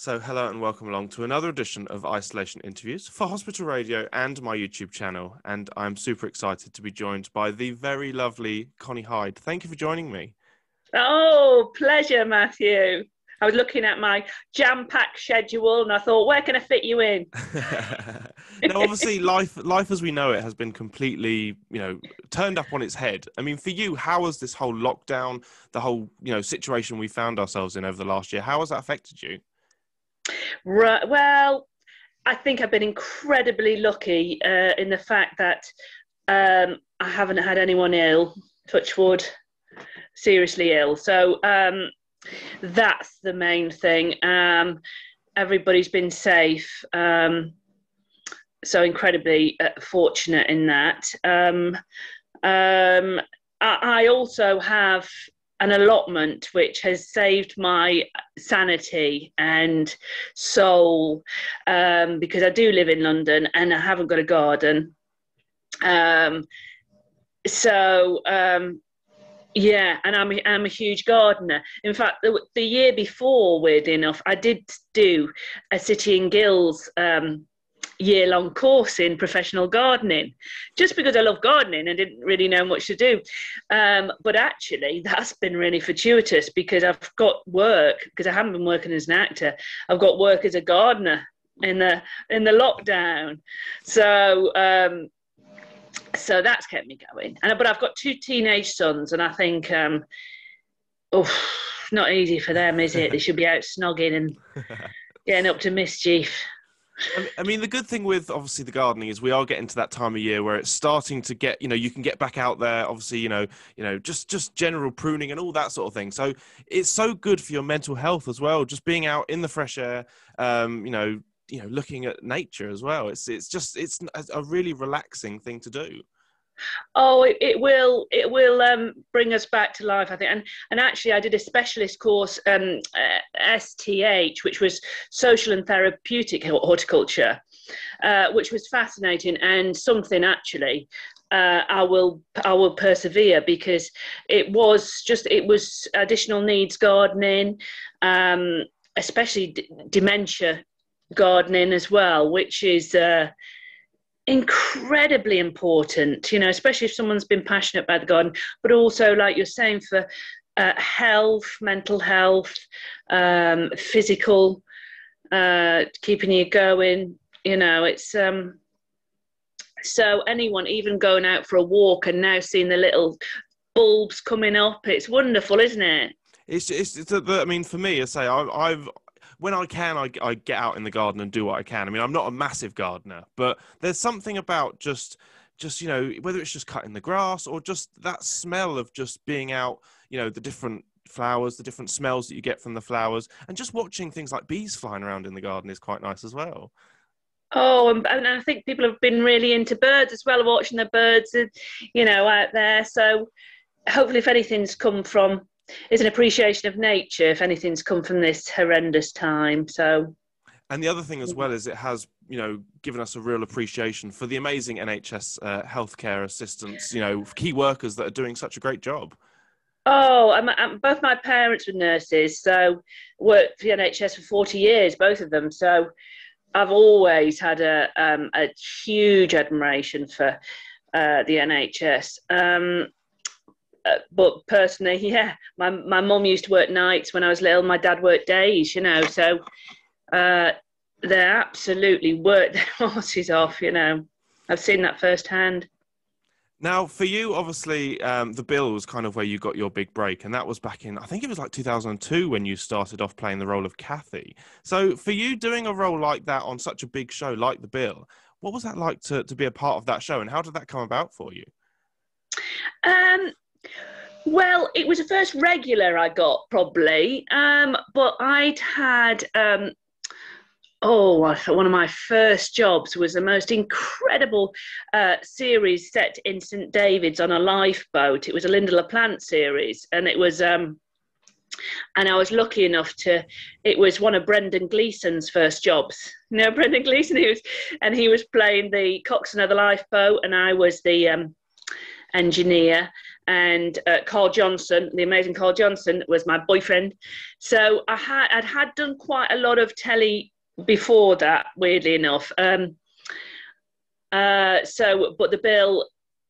So, hello and welcome along to another edition of Isolation Interviews for Hospital Radio and my YouTube channel. And I'm super excited to be joined by the very lovely Connie Hyde. Thank you for joining me. Oh, pleasure, Matthew. I was looking at my jam-packed schedule and I thought, where can I fit you in? now, obviously, life life as we know it has been completely, you know, turned up on its head. I mean, for you, how has this whole lockdown, the whole, you know, situation we found ourselves in over the last year, how has that affected you? Right. Well, I think I've been incredibly lucky uh, in the fact that um, I haven't had anyone ill, touch wood, seriously ill. So um, that's the main thing. Um, everybody's been safe. Um, so incredibly uh, fortunate in that. Um, um, I, I also have an allotment which has saved my sanity and soul um, because I do live in London and I haven't got a garden. Um, so um, yeah, and I'm I'm a huge gardener. In fact, the, the, year before, weird enough, I did do a City and Guilds um, year long course in professional gardening just because I love gardening and didn't really know much to do. Um, but actually, that's been really fortuitous because I've got work because I haven't been working as an actor. I've got work as a gardener in the in the lockdown. So um, so that's kept me going. And but I've got two teenage sons, and I think um, oh, not easy for them, is it? they should be out snogging and getting up to mischief. I mean, the good thing with obviously the gardening is we are getting to that time of year where it's starting to get, you know, you can get back out there. Obviously, you know, you know, just just general pruning and all that sort of thing. So it's so good for your mental health as well. Just being out in the fresh air, um, you know, you know, looking at nature as well. It's it's just it's a really relaxing thing to do. Oh, it, it, will. It will um, bring us back to life, I think. And and actually, I did a specialist course, um, uh, STH, which was social and therapeutic horticulture, uh, which was fascinating and something actually. Uh, I will I will persevere because it was just it was additional needs gardening, um, especially d- dementia gardening as well, which is uh, incredibly important, you know, especially if someone's been passionate about the garden, but also, like you're saying, for uh, health, mental health, um, physical, uh, keeping you going. You know, it's um, so anyone even going out for a walk and now seeing the little bulbs coming up, it's wonderful, isn't it? It's, it's, it's I mean, for me, I say I, I've when I can, I, I get out in the garden and do what I can. I mean, I'm not a massive gardener, but there's something about just just you know whether it's just cutting the grass or just that smell of just being out you know the different flowers the different smells that you get from the flowers and just watching things like bees flying around in the garden is quite nice as well oh and, and i think people have been really into birds as well watching the birds you know out there so hopefully if anything's come from it's an appreciation of nature if anything's come from this horrendous time so. And the other thing as well is it has you know given us a real appreciation for the amazing nhs uh, healthcare assistants you know key workers that are doing such a great job. Oh I'm, I'm, both my parents were nurses so worked for the nhs for 40 years both of them so i've always had a, um, a huge admiration for uh, the nhs um, uh, but personally, yeah, my my mum used to work nights when I was little. My dad worked days, you know. So uh, they absolutely worked their horses off. You know, I've seen that firsthand. Now, for you, obviously, um, the Bill was kind of where you got your big break, and that was back in I think it was like 2002 when you started off playing the role of Cathy. So, for you doing a role like that on such a big show like the Bill, what was that like to to be a part of that show, and how did that come about for you? Um, well, it was the first regular I got probably, um, but I'd had. Um, oh, one of my first jobs was the most incredible uh, series set in St David's on a lifeboat. It was a Lynda La Plante series, and it was. Um, and I was lucky enough to. It was one of Brendan Gleeson's first jobs. You Brendan Gleeson, he was, and he was playing the coxswain of the lifeboat, and I was the um, engineer and uh, Carl Johnson, the amazing Carl Johnson, was my boyfriend. So I had I'd had done quite a lot of telly before that, weirdly enough. Um, uh, so, but the bill,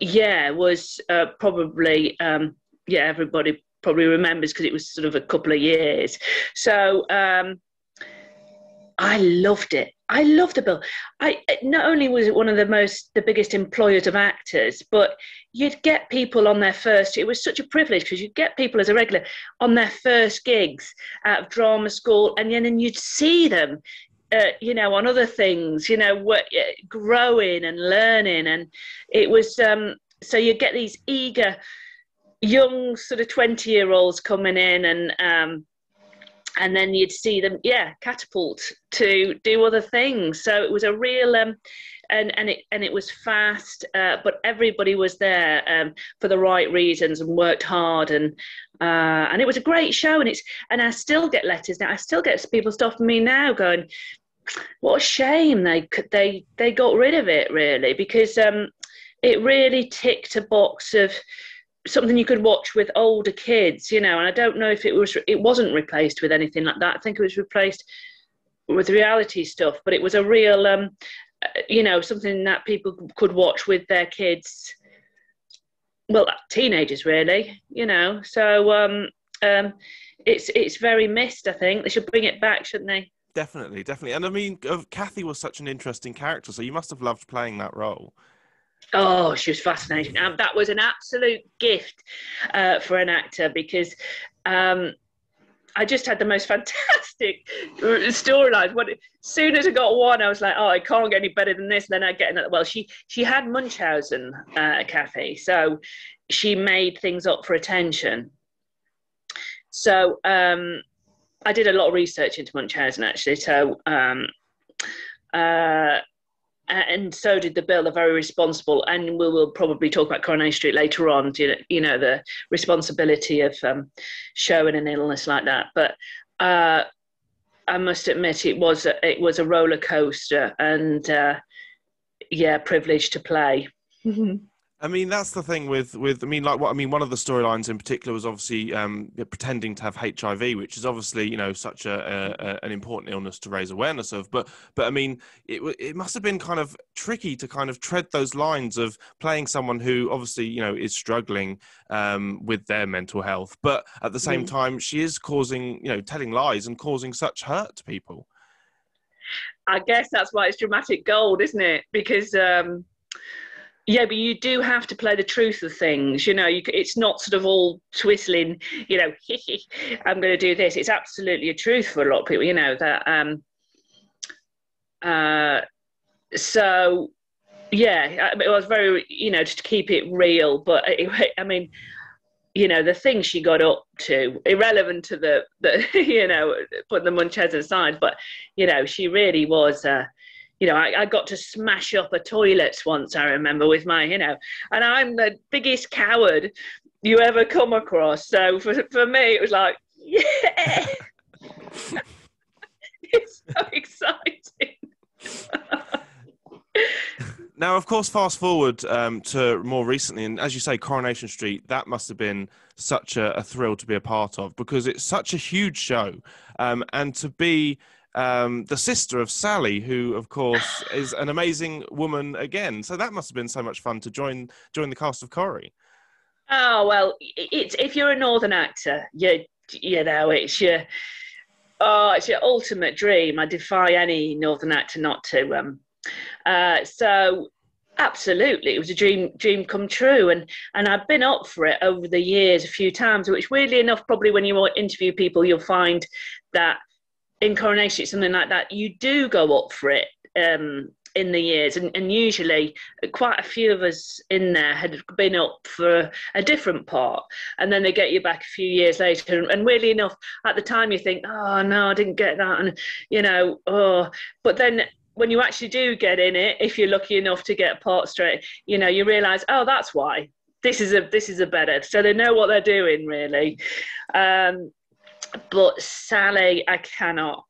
yeah, was uh, probably um, yeah, everybody probably remembers because it was sort of a couple of years. So um, I loved it. I love the bill. I not only was it one of the most the biggest employers of actors, but you'd get people on their first. It was such a privilege because you'd get people as a regular on their first gigs out of drama school, and then you'd see them uh, you know, on other things, you know, uh, growing and learning. And it was, um, so you get these eager young sort of 20 year olds coming in and, um, and then you'd see them, yeah, catapult to do other things. So it was a real, um, and and it and it was fast, uh, but everybody was there um, for the right reasons and worked hard, and uh, and it was a great show. And it's and I still get letters now. I still get people stopping me now, going, what a shame they they they got rid of it really because um, it really ticked a box of something you could watch with older kids, you know. And I don't know if it was it wasn't replaced with anything like that. I think it was replaced with reality stuff, but it was a real, um, uh, you know, something that people could watch with their kids. Well, teenagers really, you know. So um, um, it's it's very missed. I think they should bring it back, shouldn't they? Definitely, definitely. And I mean, Cathy was such an interesting character, so you must have loved playing that role. Oh, she was fascinating. And that was an absolute gift uh, for an actor because um, I just had the most fantastic storylines. When as soon as I got one, I was like, "Oh, I can't get any better than this." And then I get another. Well, she she had Munchausen, uh, Cathy, so she made things up for attention. So um, I did a lot of research into Munchausen actually. So, um, uh, and so did the bill. They're very responsible, and we will probably talk about Coronation Street later on. You know, you know the responsibility of um, showing an illness like that. But uh, I must admit, it was a, it was a roller coaster, and uh, yeah, privileged to play. I mean, that's the thing with with. I mean, like what I mean. One of the storylines in particular was obviously um, pretending to have HIV, which is obviously you know such a, a, an important illness to raise awareness of. But but I mean, it it must have been kind of tricky to kind of tread those lines of playing someone who obviously you know is struggling um, with their mental health, but at the same mm. time she is causing you know telling lies and causing such hurt to people. I guess that's why it's dramatic gold, isn't it? Because. Um yeah, but you do have to play the truth of things. You know, you, it's not sort of all twizzling. You know, I'm going to do this. It's absolutely a truth for a lot of people. You know that. Um, uh, so, yeah, it was very, you know, just to keep it real. But I mean, you know, the things she got up to, irrelevant to the, the you know, putting the Munchausen aside, but you know, she really was. Uh, you know, I, I, got to smash up a toilet once, I remember, with my, you know, and I'm the biggest coward you ever come across. So for, for me, it was like, yeah, it's so exciting. now, of course, fast forward um, to more recently, and as you say, Coronation Street, that must have been such a, a thrill to be a part of because it's such a huge show. Um, and to be um, the sister of Sally, who of course is an amazing woman again. So that must have been so much fun to join join the cast of Corrie. Oh well, it's if you're a northern actor, you you know it's your oh it's your ultimate dream. I defy any northern actor not to. Um, uh, so absolutely, it was a dream dream come true, and and I've been up for it over the years a few times. Which weirdly enough, probably when you interview people, you'll find that in coronation something like that you do go up for it um, in the years. And, and usually quite a few of us in there had been up for a different part. And then they get you back a few years later. And, and weirdly enough at the time you think oh no i didn't get that. And you know oh. But then when you actually do get in it if you're lucky enough to get a part straight you know you realize oh that's why. This is a this is a better. So they know what they're doing really. Um, but Sally, I cannot.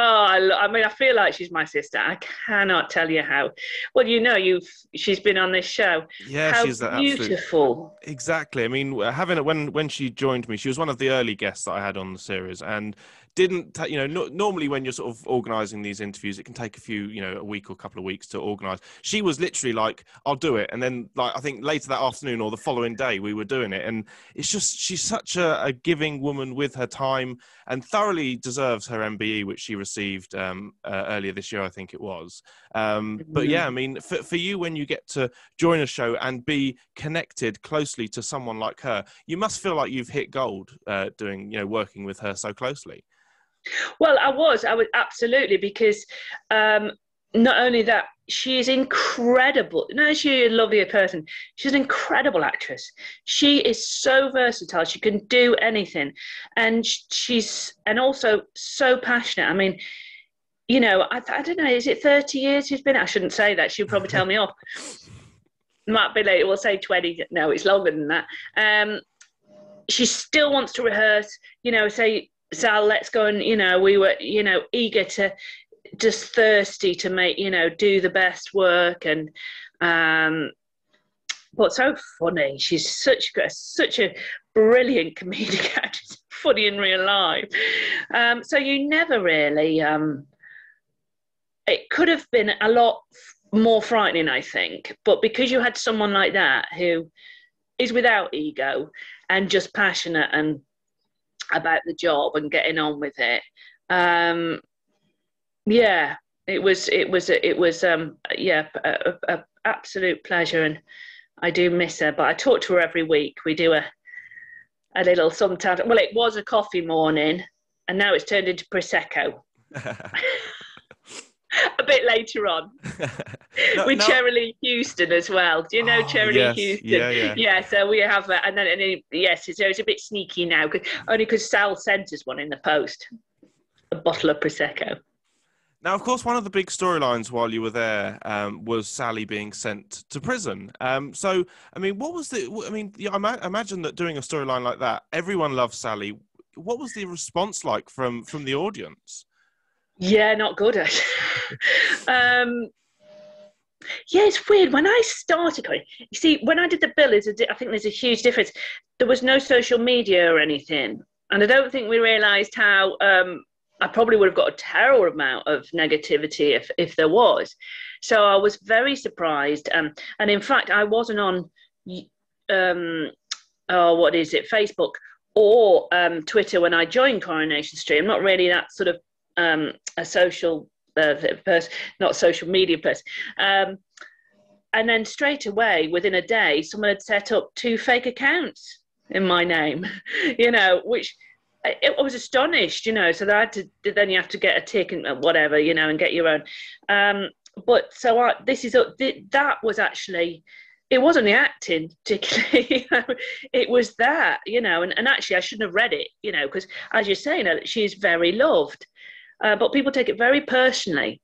Oh, I, I mean, I feel like she's my sister. I cannot tell you how. Well, you know, you've she's been on this show. Yeah, how she's an absolute beautiful. Exactly. I mean, having it when when she joined me, she was one of the early guests that I had on the series, and didn't ta- you know no, normally when you're sort of organizing these interviews it can take a few you know a week or a couple of weeks to organize. She was literally like i'll do it. And then like i think later that afternoon or the following day we were doing it. And it's just she's such a, a giving woman with her time and thoroughly deserves her mbe which she received um, uh, earlier this year i think it was. Um, but yeah i mean for, for you when you get to join a show and be connected closely to someone like her you must feel like you've hit gold uh, doing you know working with her so closely Well, I was, I was absolutely because um, not only that, she is incredible. No, she's a lovely person. She's an incredible actress. She is so versatile. She can do anything, and she's and also so passionate. I mean, you know, I, I don't know. Is it thirty years she's been? I shouldn't say that. She'll probably tell me off. Might be late. We'll say twenty. No, it's longer than that. Um, she still wants to rehearse. You know, say Sal, let's go and you know, we were you know eager to, just thirsty to make you know do the best work and um, but so funny. She's such such a brilliant comedic actress, funny in real life. Um, so you never really. Um, it could have been a lot more frightening, I think, but because you had someone like that who is without ego and just passionate and about the job and getting on with it. Um, yeah, it was it was it was um, yeah a, a, a absolute pleasure, and I do miss her. But I talk to her every week. We do a a little sometimes. Well, it was a coffee morning, and now it's turned into prosecco. a bit later on No, with no- Houston as well. Do you know Oh, yes. Houston? Yeah, yeah. so we have that, and then and yes, it's, it's a bit sneaky now, 'cause- only because Sal sent us one in the post, a bottle of prosecco. Now, of course, one of the big storylines while you were there um, was Sally being sent to prison. Um, so, I mean, what was the? I mean, yeah, I ma- imagine that doing a storyline like that, everyone loves Sally. What was the response like from from the audience? Yeah, not good. um, yeah, it's weird. When I started you see, when I did the bill, is I think there's a huge difference. There was no social media or anything, and I don't think we realised how. Um, I probably would have got a terrible amount of negativity if if there was. So I was very surprised, um, and in fact, I wasn't on. Um, oh, what is it? Facebook or um, Twitter when I joined Coronation Street. I'm not really that sort of um, a social uh, person, not social media person. Um, and then straight away, within a day, someone had set up two fake accounts in my name, you know, which I, I was astonished, you know. So that I had to then you have to get a tick and whatever, you know, and get your own. Um, but so I, this is that was actually it wasn't the acting particularly you know, it was that you know and, and actually i shouldn't have read it you know because as you're saying uh, she's very loved uh, but people take it very personally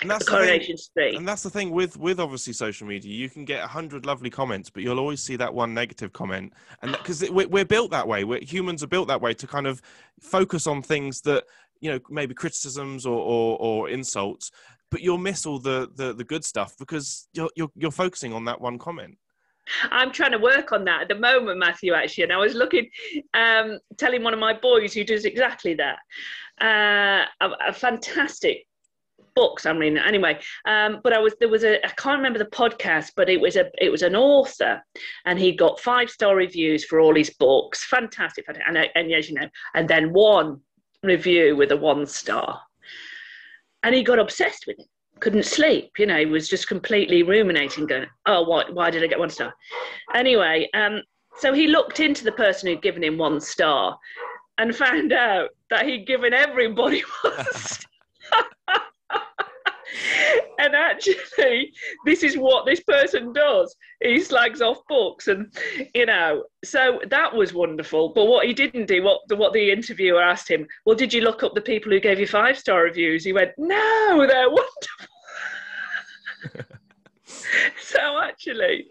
And that's the thing, street and that's the thing with with obviously social media. You can get a hundred lovely comments, but you'll always see that one negative comment, and because we're, we're built that way. We're humans are built that way to kind of focus on things that you know maybe criticisms or or, or insults, but you'll miss all the, the the good stuff because you're you're you're focusing on that one comment. I'm trying to work on that at the moment, Matthew, actually. And I was looking, um, telling one of my boys who does exactly that. Uh, a, a fantastic books I'm reading anyway. Um, but I was there was a I can't remember the podcast, but it was a it was an author, and he got five star reviews for all his books. Fantastic, fantastic. And, and as you know, and then one review with a one star, and he got obsessed with it. Couldn't sleep, you know. He was just completely ruminating, going, "Oh, what? Why did I get one star?" Anyway, um, so he looked into the person who'd given him one star, and found out that he'd given everybody was. and actually, this is what this person does. He slags off books, and you know, so that was wonderful. But what he didn't do, what the, what the interviewer asked him, well, did you look up the people who gave you five star reviews? He went, no, they're wonderful. so actually,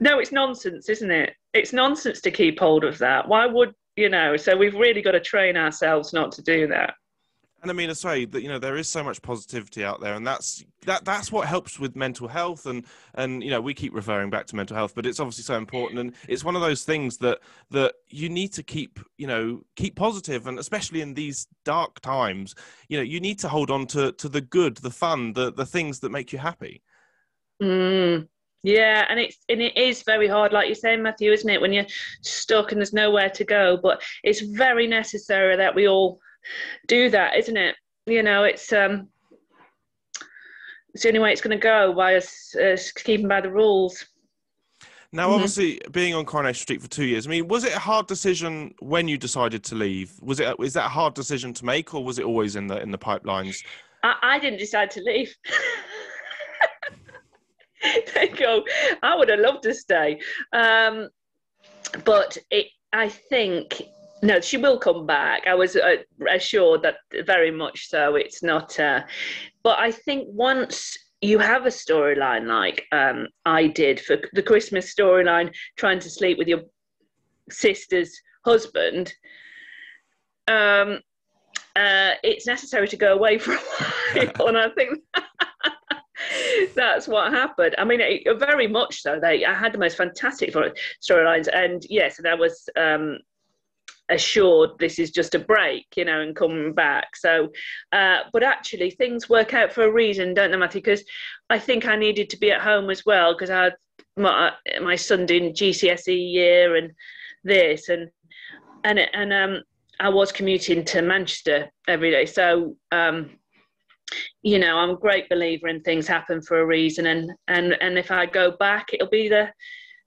no, it's nonsense, isn't it? It's nonsense to keep hold of that. Why would you know? So we've really got to train ourselves not to do that. And I mean, I say that you know there is so much positivity out there, and that's that that's what helps with mental health. And and you know we keep referring back to mental health, but it's obviously so important, and it's one of those things that that you need to keep you know keep positive, and especially in these dark times, you know you need to hold on to to the good, the fun, the the things that make you happy. Mm, yeah, and it's and it is very hard, like you're saying, Matthew, isn't it? When you're stuck and there's nowhere to go, but it's very necessary that we all do that, isn't it? You know, it's um, it's the only way it's going to go by us, us keeping by the rules. Now, mm-hmm. obviously, being on Coronation Street for two years, I mean, was it a hard decision when you decided to leave? Was it is that a hard decision to make, or was it always in the in the pipelines? I, I didn't decide to leave. they go. I would have loved to stay, um, but it. I think no, she will come back. I was uh, assured that very much so. It's not, uh, but I think once you have a storyline like um, I did for the Christmas storyline, trying to sleep with your sister's husband, um, uh, it's necessary to go away for a while, and I think. That's what happened. I mean, very much so. They, I had the most fantastic storylines, and yes, there was um, assured this is just a break, you know, and coming back. So, uh, but actually, things work out for a reason, don't they, Matthew? Because I think I needed to be at home as well because I had my, my son doing GCSE year and this and and and um I was commuting to Manchester every day. So um you know, I'm a great believer in things happen for a reason and and and if I go back it'll be the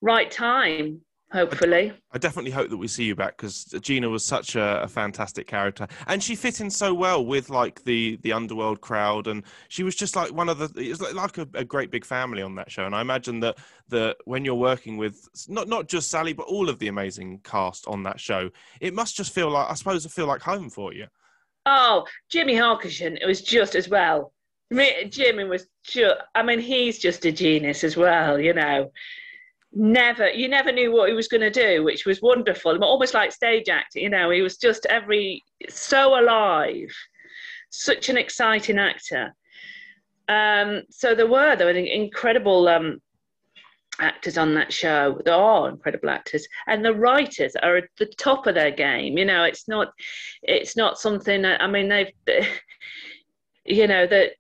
right time hopefully. I, definitely hope that we see you back because Gina was such a, a, fantastic character, and she fit in so well with like the the underworld crowd, and she was just like one of the. It was like, like a, a, great big family on that show, and I imagine that that when you're working with not not just Sally but all of the amazing cast on that show, it must just feel like I suppose it feel like home for you. Oh, Jimmy Harkishin, it was just as well. Jimmy was just, I mean, he's just a genius as well, you know. Never you never knew what he was going to do which was wonderful. Almost like stage acting you know he was just every so alive. Such an exciting actor. Um, so there were there were incredible um, actors on that show there are incredible actors and the writers are at the top of their game you know it's not it's not something i mean they've you know that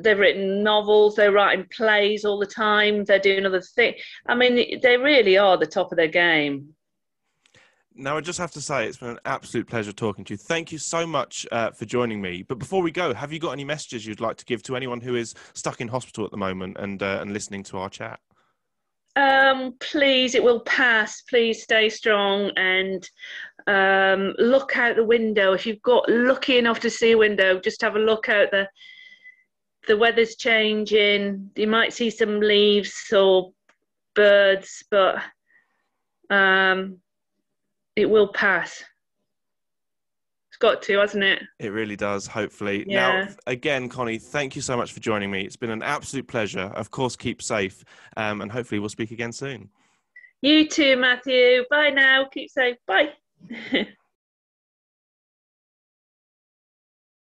they've written novels they're writing plays all the time they're doing other things i mean they really are the top of their game. Now i just have to say it's been an absolute pleasure talking to you. Thank you so much uh, for joining me. But before we go have you got any messages you'd like to give to anyone who is stuck in hospital at the moment and uh, and listening to our chat um, please, it will pass. Please stay strong and um, look out the window. If you've got lucky enough to see a window, just have a look out the the weather's changing. You might see some leaves or birds, but um, it will pass got to, hasn't it? It really does, hopefully. Yeah. Now, again, Connie, thank you so much for joining me. It's been an absolute pleasure. Of course, keep safe, um, and hopefully, we'll speak again soon. You too, Matthew. Bye now. Keep safe. Bye.